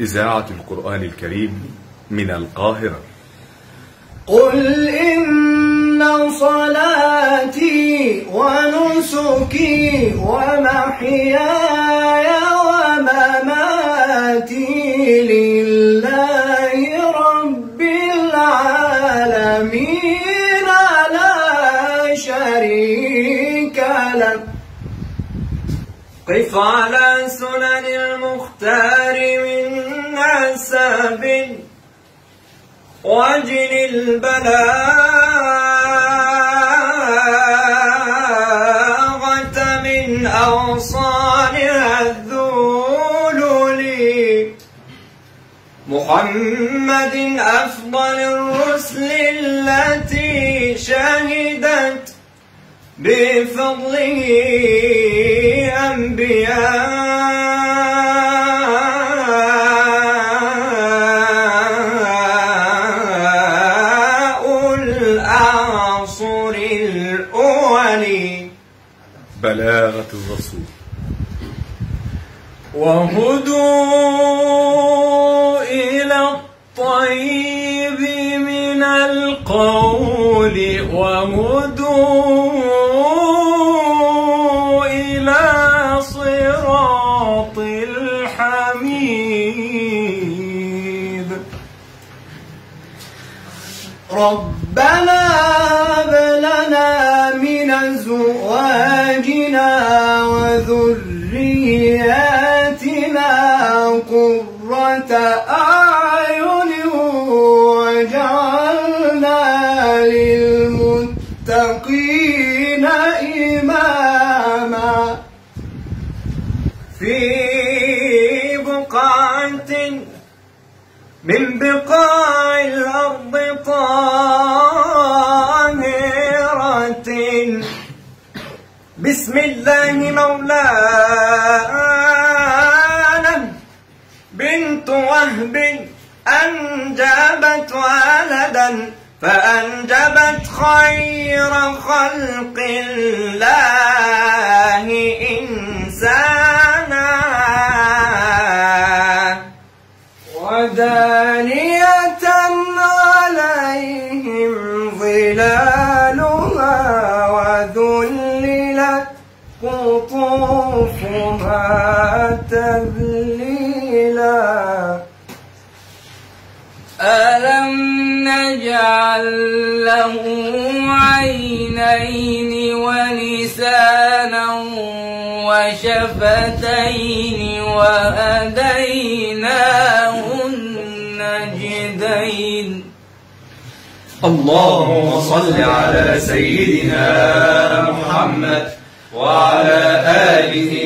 إذاعة القرآن الكريم من القاهرة. قل إن صلاتي ونسكي ومحياي ومماتي لله رب العالمين لا شريك قف على سنن المختار من نسب وأجل البلاغة من محمد أفضل الرسل التي شهدت بفضله أنبياء الأعصر الأول. بلاغة الرسول. وهدوا إلى الطيب من القول. وهدوا ربنا هب لنا من أزواجنا وذرياتنا قرة أعين واجعلنا للمتقين إماما. في بقعة من بقاع بسم الله مولانا. بنت وهب أنجبت ولدا فأنجبت خير خلق الله. تذليلا. ألم نجعل له عينين ولسانا وشفتين وهديناه النجدين اللهم صل على سيدنا محمد وعلى آله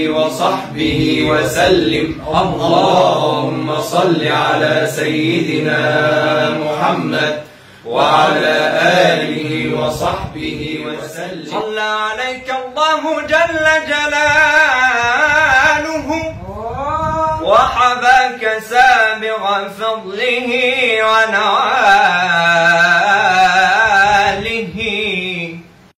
وصحبه وسلم. اللهم صل على سيدنا محمد وعلى آله وصحبه وسلم. صلى عليك الله جل جلاله وحباك سابغ فضله ونواه